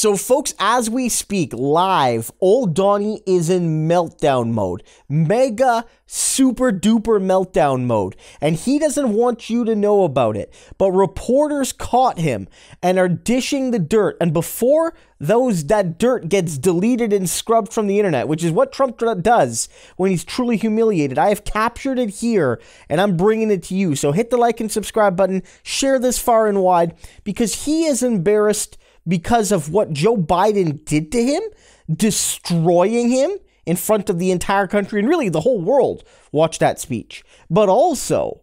So, folks, as we speak live, old Donnie is in meltdown mode. Mega super duper meltdown mode. And he doesn't want you to know about it. But reporters caught him and are dishing the dirt. And before those that dirt gets deleted and scrubbed from the internet, which is what Trump does when he's truly humiliated, I have captured it here and I'm bringing it to you. So hit the like and subscribe button, share this far and wide because he is embarrassed because of what Joe Biden did to him, destroying him in front of the entire country and really the whole world. Watch that speech. But also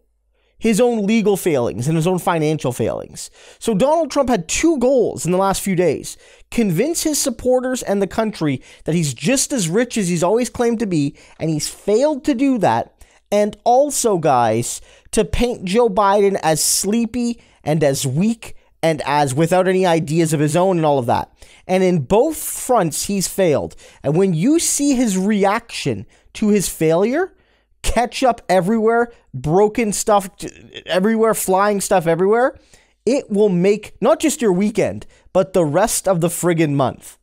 his own legal failings and his own financial failings. So Donald Trump had two goals in the last few days convince his supporters and the country that he's just as rich as he's always claimed to be, and he's failed to do that. And also, guys, to paint Joe Biden as sleepy and as weak and as without any ideas of his own and all of that. And in both fronts, he's failed. And when you see his reaction to his failure, ketchup everywhere, broken stuff everywhere, flying stuff everywhere, it will make not just your weekend, but the rest of the friggin' month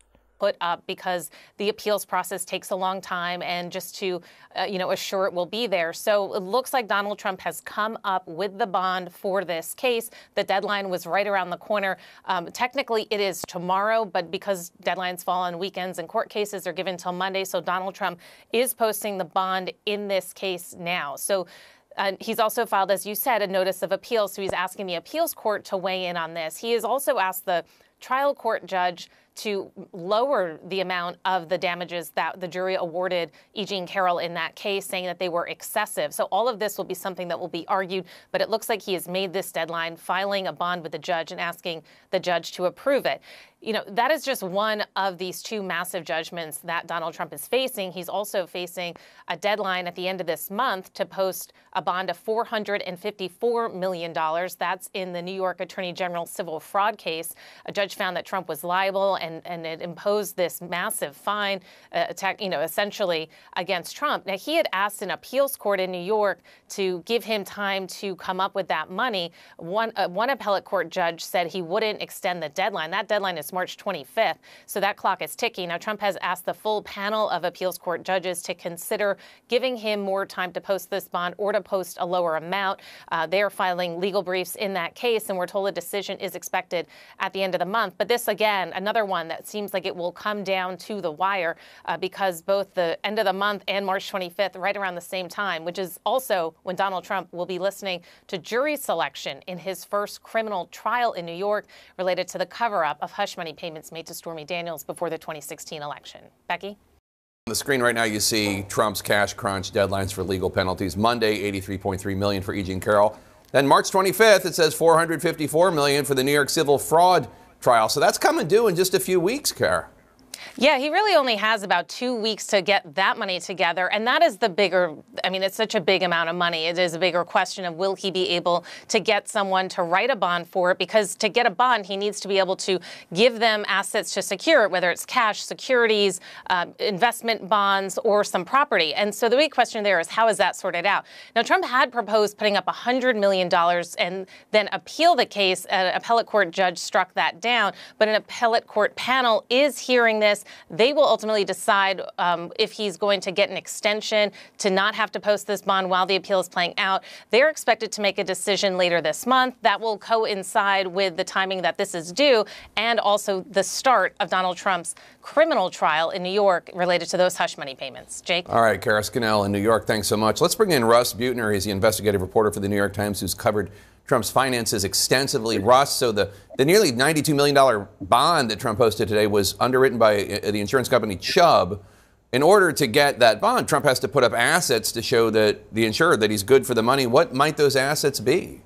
put up because the appeals process takes a long time and just to, uh, you know, assure it will be there. So it looks like Donald Trump has come up with the bond for this case. The deadline was right around the corner. Um, technically, it is tomorrow, but because deadlines fall on weekends and court cases are given till Monday, so Donald Trump is posting the bond in this case now. So he's also filed, as you said, a notice of appeal. So he's asking the appeals court to weigh in on this. He has also asked the trial court judge to lower the amount of the damages that the jury awarded E. Jean Carroll in that case, saying that they were excessive. So all of this will be something that will be argued, but it looks like he has made this deadline, filing a bond with the judge and asking the judge to approve it you know, that is just one of these two massive judgments that Donald Trump is facing. He's also facing a deadline at the end of this month to post a bond of $454 million. That's in the New York Attorney General civil fraud case. A judge found that Trump was liable and, and it imposed this massive fine, uh, attack, you know, essentially against Trump. Now, he had asked an appeals court in New York to give him time to come up with that money. One, uh, one appellate court judge said he wouldn't extend the deadline. That deadline is March 25th. So that clock is ticking. Now, Trump has asked the full panel of appeals court judges to consider giving him more time to post this bond or to post a lower amount. Uh, they are filing legal briefs in that case, and we're told a decision is expected at the end of the month. But this, again, another one that seems like it will come down to the wire uh, because both the end of the month and March 25th, right around the same time, which is also when Donald Trump will be listening to jury selection in his first criminal trial in New York related to the cover up of hush money money payments made to Stormy Daniels before the 2016 election. Becky? On the screen right now, you see Trump's cash crunch deadlines for legal penalties. Monday, 83.3 million for E. Jean Carroll. Then March 25th, it says 454 million for the New York civil fraud trial. So that's coming due in just a few weeks, Kara. Yeah, he really only has about two weeks to get that money together. And that is the bigger, I mean, it's such a big amount of money. It is a bigger question of will he be able to get someone to write a bond for it? Because to get a bond, he needs to be able to give them assets to secure it, whether it's cash, securities, uh, investment bonds, or some property. And so the big question there is how is that sorted out? Now, Trump had proposed putting up $100 million and then appeal the case. An appellate court judge struck that down. But an appellate court panel is hearing this They will ultimately decide um, if he's going to get an extension to not have to post this bond while the appeal is playing out. They're expected to make a decision later this month. That will coincide with the timing that this is due and also the start of Donald Trump's criminal trial in New York related to those hush money payments. Jake? All right, Kara Scannell in New York, thanks so much. Let's bring in Russ Buettner. He's the investigative reporter for the New York Times who's covered Trump's finances extensively. Russ, so the, the nearly $92 million bond that Trump posted today was underwritten by uh, the insurance company Chubb. In order to get that bond, Trump has to put up assets to show that the insurer that he's good for the money. What might those assets be?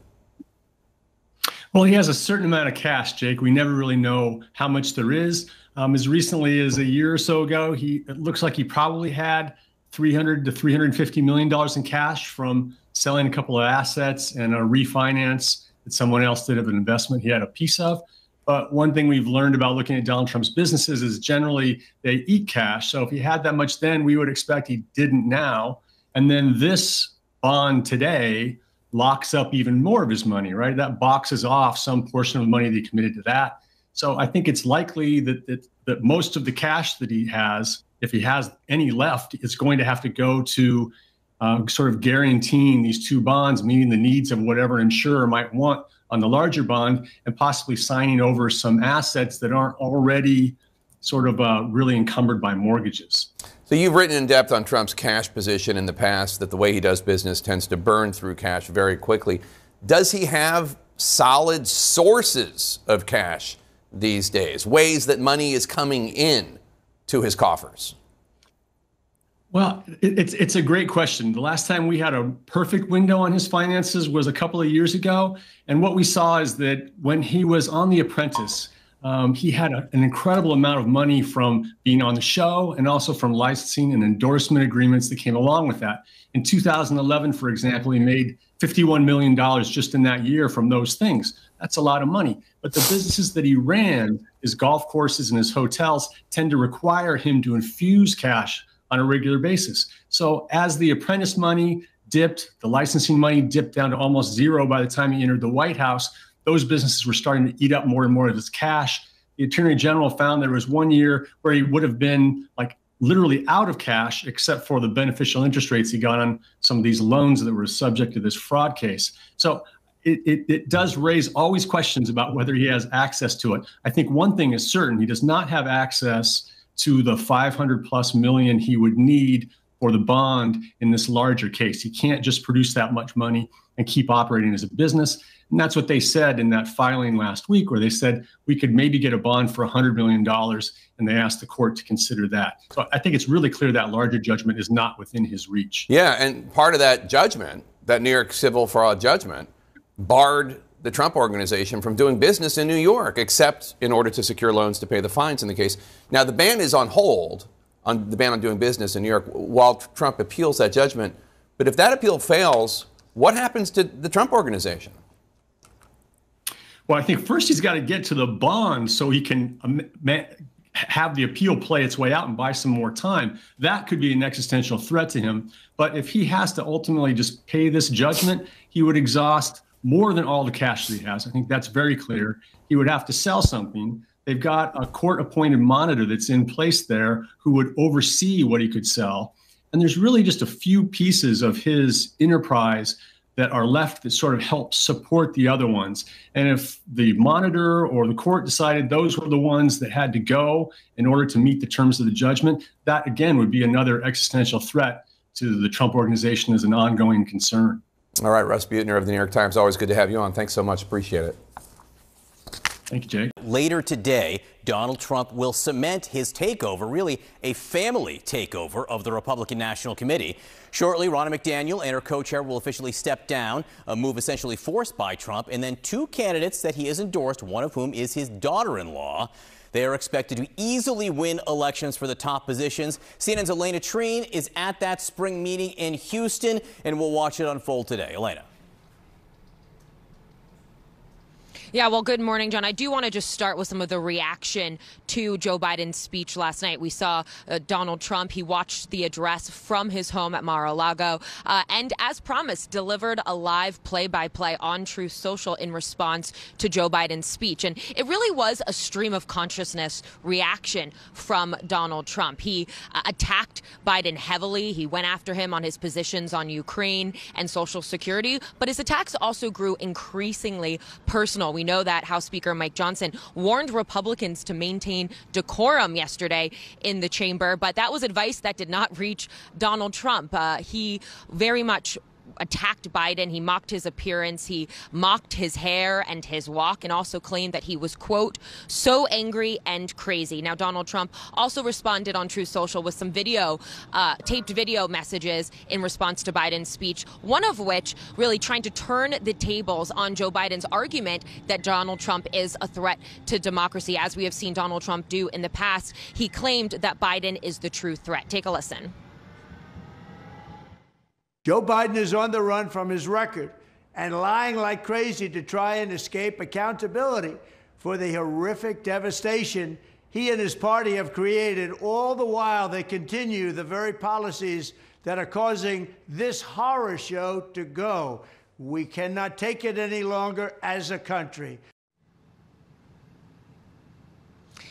Well, he has a certain amount of cash, Jake. We never really know how much there is. Um, as recently as a year or so ago, he it looks like he probably had 300 to 350 million dollars in cash from selling a couple of assets and a refinance that someone else did of an investment he had a piece of. But one thing we've learned about looking at Donald Trump's businesses is generally they eat cash. So if he had that much then, we would expect he didn't now. And then this bond today locks up even more of his money, right? That boxes off some portion of the money that he committed to that. So I think it's likely that, that, that most of the cash that he has, if he has any left, is going to have to go to uh, sort of guaranteeing these two bonds, meeting the needs of whatever insurer might want on the larger bond, and possibly signing over some assets that aren't already sort of uh, really encumbered by mortgages. So you've written in depth on Trump's cash position in the past that the way he does business tends to burn through cash very quickly. Does he have solid sources of cash these days, ways that money is coming in to his coffers? Well, it's it's a great question. The last time we had a perfect window on his finances was a couple of years ago, and what we saw is that when he was on The Apprentice, um, he had a, an incredible amount of money from being on the show and also from licensing and endorsement agreements that came along with that. In 2011, for example, he made $51 million just in that year from those things. That's a lot of money. But the businesses that he ran, his golf courses and his hotels, tend to require him to infuse cash on a regular basis. So as the apprentice money dipped, the licensing money dipped down to almost zero by the time he entered the White House those businesses were starting to eat up more and more of his cash. The attorney general found there was one year where he would have been like literally out of cash, except for the beneficial interest rates he got on some of these loans that were subject to this fraud case. So it, it, it, does raise always questions about whether he has access to it. I think one thing is certain he does not have access to the 500 plus million he would need for the bond in this larger case. He can't just produce that much money and keep operating as a business. And that's what they said in that filing last week, where they said we could maybe get a bond for $100 million, and they asked the court to consider that. So I think it's really clear that larger judgment is not within his reach. Yeah, and part of that judgment, that New York civil fraud judgment, barred the Trump organization from doing business in New York, except in order to secure loans to pay the fines in the case. Now, the ban is on hold on the ban on doing business in New York while Trump appeals that judgment. But if that appeal fails, what happens to the Trump organization? Well, I think first he's got to get to the bond so he can have the appeal play its way out and buy some more time. That could be an existential threat to him. But if he has to ultimately just pay this judgment, he would exhaust more than all the cash that he has. I think that's very clear. He would have to sell something. They've got a court appointed monitor that's in place there who would oversee what he could sell. And there's really just a few pieces of his enterprise that are left that sort of help support the other ones. And if the monitor or the court decided those were the ones that had to go in order to meet the terms of the judgment, that again would be another existential threat to the Trump organization as an ongoing concern. All right, Russ Buettner of the New York Times, always good to have you on. Thanks so much. Appreciate it. Thank you, Jake. Later today, Donald Trump will cement his takeover, really a family takeover of the Republican National Committee. Shortly, Ronna McDaniel and her co-chair will officially step down, a move essentially forced by Trump, and then two candidates that he has endorsed, one of whom is his daughter-in-law. They are expected to easily win elections for the top positions. CNN's Alayna Treene is at that spring meeting in Houston, and we'll watch it unfold today. Alayna. Yeah, well, good morning, John. I do want to just start with some of the reaction to Joe Biden's speech last night. We saw uh, Donald Trump. He watched the address from his home at Mar-a-Lago uh, and, as promised, delivered a live play-by-play on Truth Social in response to Joe Biden's speech. And it really was a stream of consciousness reaction from Donald Trump. He uh, attacked Biden heavily. He went after him on his positions on Ukraine and Social Security, but his attacks also grew increasingly personal. We know that House Speaker Mike Johnson warned Republicans to maintain decorum yesterday in the chamber, but that was advice that did not reach Donald Trump. Uh, he very much attacked Biden. He mocked his appearance. He mocked his hair and his walk and also claimed that he was, quote, so angry and crazy. Now, Donald Trump also responded on Truth Social with some video, uh, taped video messages in response to Biden's speech, one of which really trying to turn the tables on Joe Biden's argument that Donald Trump is a threat to democracy, as we have seen Donald Trump do in the past. He claimed that Biden is the true threat. Take a listen. Joe Biden is on the run from his record and lying like crazy to try and escape accountability for the horrific devastation he and his party have created. All the while, they continue the very policies that are causing this horror show to go. We cannot take it any longer as a country.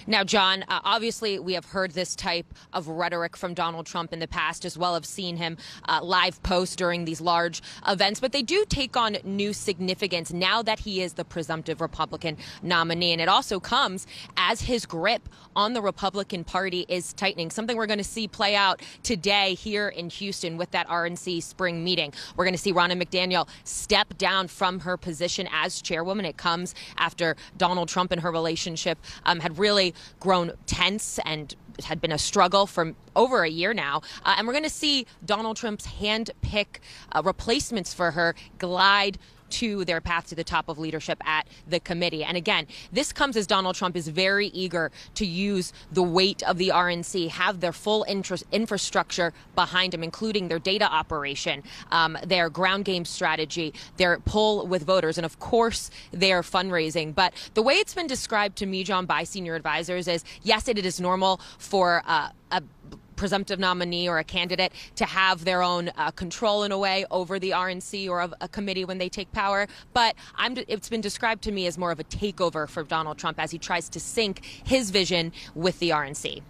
Now, John, uh, obviously, we have heard this type of rhetoric from Donald Trump in the past, as well as seen him uh, live post during these large events, but they do take on new significance now that he is the presumptive Republican nominee. And it also comes as his grip on the Republican Party is tightening, something we're going to see play out today here in Houston with that RNC spring meeting. We're going to see Ronna McDaniel step down from her position as chairwoman. It comes after Donald Trump and her relationship um, had really grown tense and had been a struggle for over a year now. Uh, and we're going to see Donald Trump's hand pick uh, replacements for her glide to their path to the top of leadership at the committee. And again, this comes as Donald Trump is very eager to use the weight of the RNC, have their full interest, infrastructure behind him, including their data operation, um, their ground game strategy, their pull with voters, and of course, their fundraising. But the way it's been described to me, John, by senior advisors is yes, it is normal for uh, a presumptive nominee or a candidate to have their own uh, control in a way over the RNC or of a committee when they take power. But I'm, it's been described to me as more of a takeover for Donald Trump as he tries to sync his vision with the RNC.